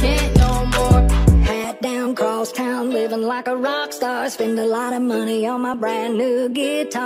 can't no more. Hat down, cross town, living like a rock star. Spend a lot of money on my brand new guitar.